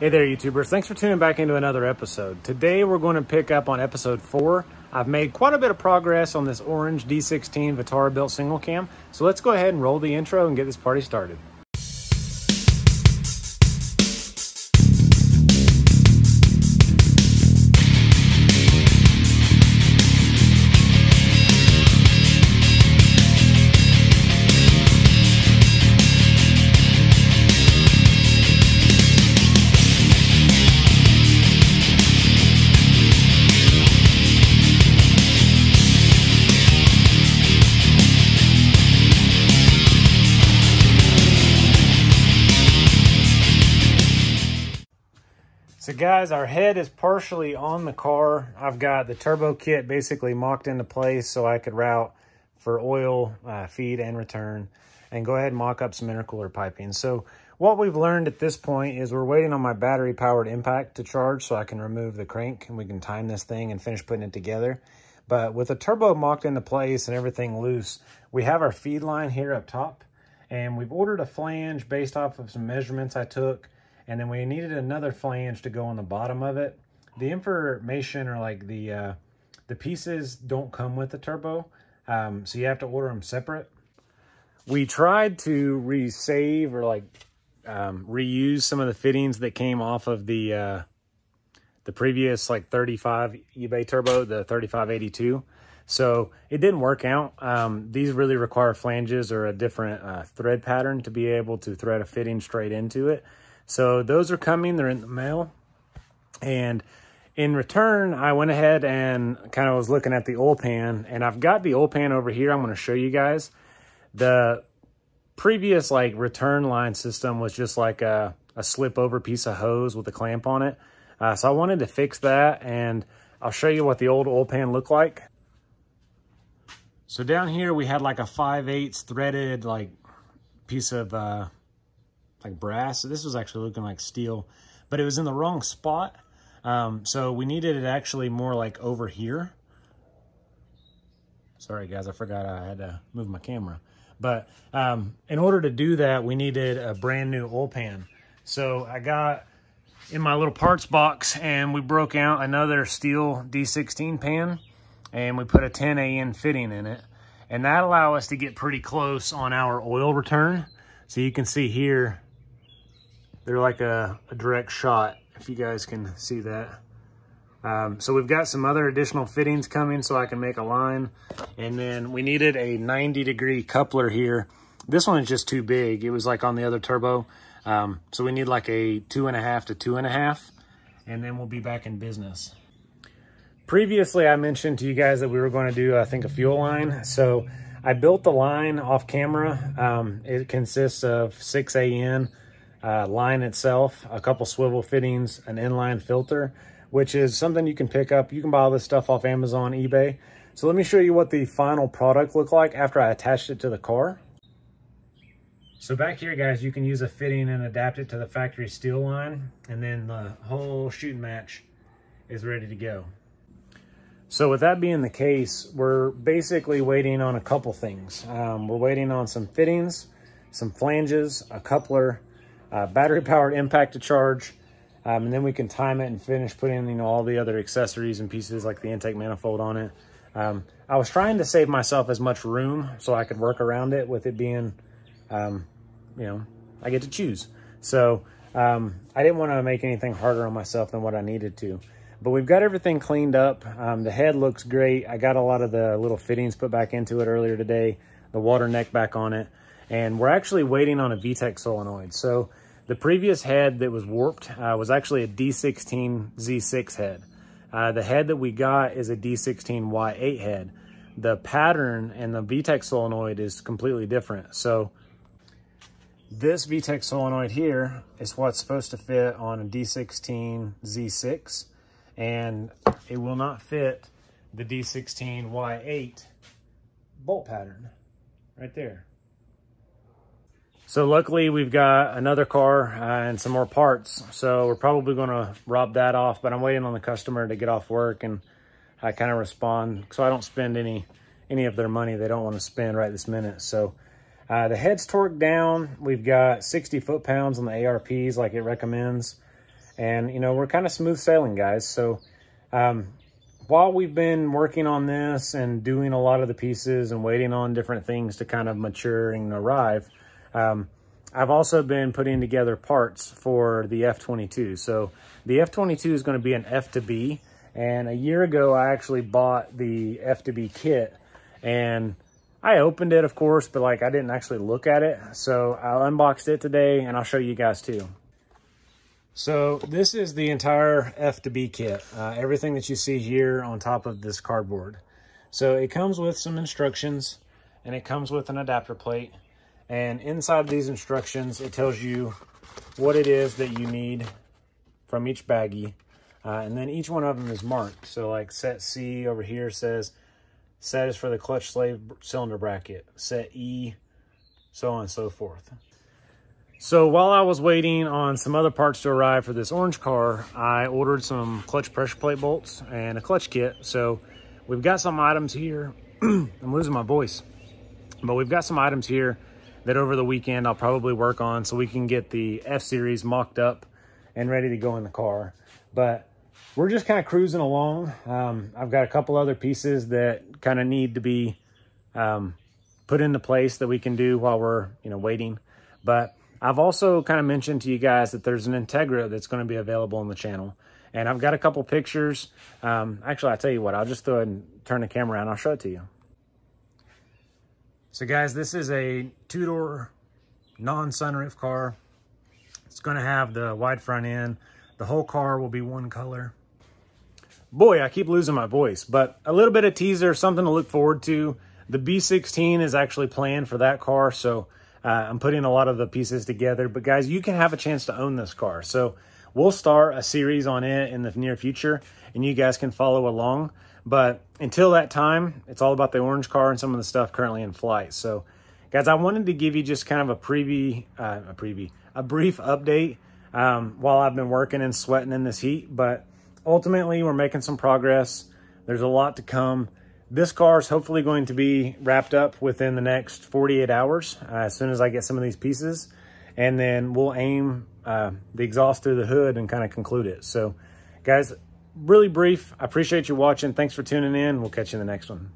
Hey there, YouTubers. Thanks for tuning back into another episode. Today, we're going to pick up on episode four. I've made quite a bit of progress on this orange D16 Vitara built single cam. So let's go ahead and roll the intro and get this party started. So guys, our head is partially on the car. I've got the turbo kit basically mocked into place so I could route for oil, uh, feed, and return, and go ahead and mock up some intercooler piping. So what we've learned at this point is we're waiting on my battery-powered impact to charge so I can remove the crank and we can time this thing and finish putting it together. But with the turbo mocked into place and everything loose, we have our feed line here up top, and we've ordered a flange based off of some measurements I took and then we needed another flange to go on the bottom of it. The information or like the uh, the pieces don't come with the turbo, um, so you have to order them separate. We tried to resave or like um, reuse some of the fittings that came off of the uh, the previous like 35 eBay turbo, the 3582. So it didn't work out. Um, these really require flanges or a different uh, thread pattern to be able to thread a fitting straight into it. So those are coming. They're in the mail. And in return, I went ahead and kind of was looking at the oil pan. And I've got the oil pan over here. I'm going to show you guys. The previous like return line system was just like a, a slip over piece of hose with a clamp on it. Uh, so I wanted to fix that. And I'll show you what the old oil pan looked like. So down here we had like a 5 8 threaded like piece of uh, like brass. So this was actually looking like steel, but it was in the wrong spot. Um, so we needed it actually more like over here. Sorry guys, I forgot I had to move my camera. But um, in order to do that, we needed a brand new oil pan. So I got in my little parts box and we broke out another steel D16 pan and we put a 10 AN fitting in it. And that allowed us to get pretty close on our oil return. So you can see here, they're like a, a direct shot, if you guys can see that. Um, so we've got some other additional fittings coming so I can make a line. And then we needed a 90 degree coupler here. This one is just too big. It was like on the other turbo. Um, so we need like a two and a half to two and a half, and then we'll be back in business. Previously, I mentioned to you guys that we were going to do, I think, a fuel line. So I built the line off camera. Um, it consists of 6 AN, uh, line itself, a couple swivel fittings, an inline filter, which is something you can pick up. You can buy all this stuff off Amazon, eBay. So let me show you what the final product looked like after I attached it to the car. So back here, guys, you can use a fitting and adapt it to the factory steel line, and then the whole shooting match is ready to go. So with that being the case, we're basically waiting on a couple things. Um, we're waiting on some fittings, some flanges, a coupler, uh, battery powered impact to charge. Um, and then we can time it and finish putting, you know, all the other accessories and pieces like the intake manifold on it. Um, I was trying to save myself as much room so I could work around it with it being, um, you know, I get to choose. So um, I didn't want to make anything harder on myself than what I needed to. But we've got everything cleaned up. Um, the head looks great. I got a lot of the little fittings put back into it earlier today, the water neck back on it and we're actually waiting on a VTEC solenoid. So the previous head that was warped uh, was actually a D16 Z6 head. Uh, the head that we got is a D16 Y8 head. The pattern and the VTEC solenoid is completely different. So this VTEC solenoid here is what's supposed to fit on a D16 Z6 and it will not fit the D16 Y8 bolt pattern right there. So luckily we've got another car uh, and some more parts. So we're probably going to rob that off, but I'm waiting on the customer to get off work and I kind of respond so I don't spend any any of their money they don't want to spend right this minute. So uh, the head's torqued down. We've got 60 foot-pounds on the ARPs like it recommends. And, you know, we're kind of smooth sailing, guys. So um, while we've been working on this and doing a lot of the pieces and waiting on different things to kind of mature and arrive, um, I've also been putting together parts for the F-22. So the F-22 is going to be an F to B. And a year ago, I actually bought the F to B kit and I opened it, of course, but like I didn't actually look at it. So I unboxed it today and I'll show you guys too. So this is the entire F to B kit. Uh, everything that you see here on top of this cardboard. So it comes with some instructions and it comes with an adapter plate. And inside these instructions, it tells you what it is that you need from each baggie. Uh, and then each one of them is marked. So like set C over here says, set is for the clutch slave cylinder bracket. Set E, so on and so forth. So while I was waiting on some other parts to arrive for this orange car, I ordered some clutch pressure plate bolts and a clutch kit. So we've got some items here. I'm losing my voice. But we've got some items here that over the weekend I'll probably work on so we can get the F-Series mocked up and ready to go in the car. But we're just kind of cruising along. Um, I've got a couple other pieces that kind of need to be um, put into place that we can do while we're you know waiting. But I've also kind of mentioned to you guys that there's an Integra that's going to be available on the channel. And I've got a couple pictures. Um, actually, I'll tell you what, I'll just ahead and turn the camera around. I'll show it to you. So guys, this is a two-door non-sunroof car. It's going to have the wide front end. The whole car will be one color. Boy, I keep losing my voice, but a little bit of teaser, something to look forward to. The B16 is actually planned for that car, so uh, I'm putting a lot of the pieces together, but guys, you can have a chance to own this car. So we'll start a series on it in the near future and you guys can follow along. But until that time, it's all about the orange car and some of the stuff currently in flight. So guys, I wanted to give you just kind of a preview, uh, a preview, a brief update um, while I've been working and sweating in this heat. But ultimately, we're making some progress. There's a lot to come. This car is hopefully going to be wrapped up within the next 48 hours uh, as soon as I get some of these pieces. And then we'll aim uh, the exhaust through the hood and kind of conclude it. So guys, really brief. I appreciate you watching. Thanks for tuning in. We'll catch you in the next one.